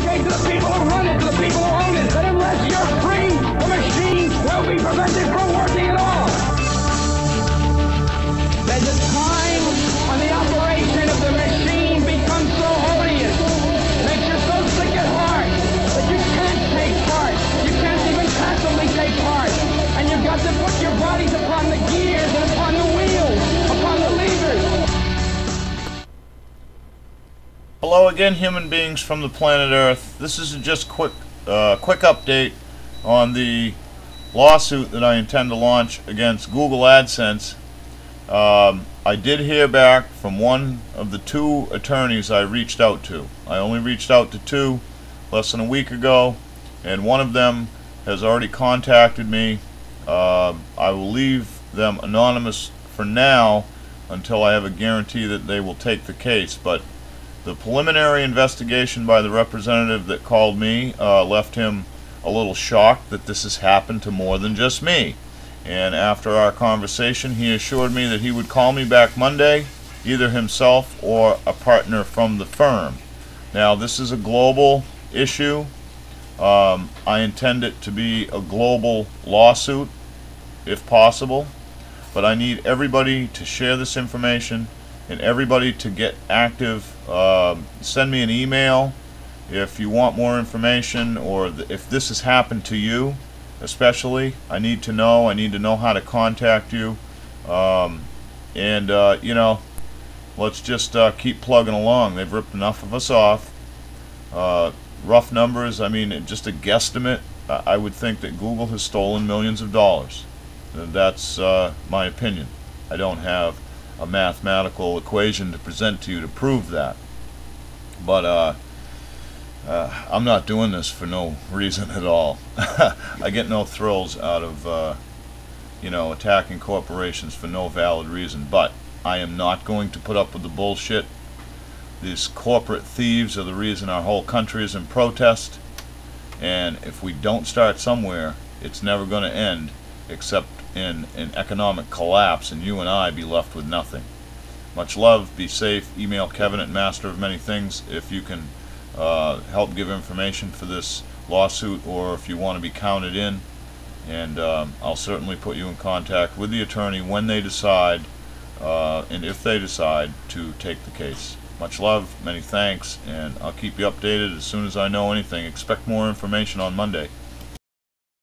to the people who run it, to the people who own it, that unless you're free, the machine will be prevented from working Hello again, human beings from the planet Earth. This is just quick, uh, quick update on the lawsuit that I intend to launch against Google AdSense. Um, I did hear back from one of the two attorneys I reached out to. I only reached out to two less than a week ago, and one of them has already contacted me. Uh, I will leave them anonymous for now until I have a guarantee that they will take the case, but the preliminary investigation by the representative that called me uh, left him a little shocked that this has happened to more than just me. And after our conversation, he assured me that he would call me back Monday, either himself or a partner from the firm. Now, this is a global issue. Um, I intend it to be a global lawsuit, if possible. But I need everybody to share this information and everybody to get active. Uh, send me an email if you want more information or th if this has happened to you especially. I need to know. I need to know how to contact you. Um, and uh, you know let's just uh, keep plugging along. They've ripped enough of us off. Uh, rough numbers I mean just a guesstimate I would think that Google has stolen millions of dollars. That's uh, my opinion. I don't have a mathematical equation to present to you to prove that. But uh, uh, I'm not doing this for no reason at all. I get no thrills out of, uh, you know, attacking corporations for no valid reason. But I am not going to put up with the bullshit. These corporate thieves are the reason our whole country is in protest. And if we don't start somewhere, it's never going to end except in an economic collapse and you and I be left with nothing. Much love, be safe, email Kevin at Master of Many Things if you can uh, help give information for this lawsuit or if you want to be counted in and um, I'll certainly put you in contact with the attorney when they decide uh, and if they decide to take the case. Much love, many thanks, and I'll keep you updated as soon as I know anything. Expect more information on Monday.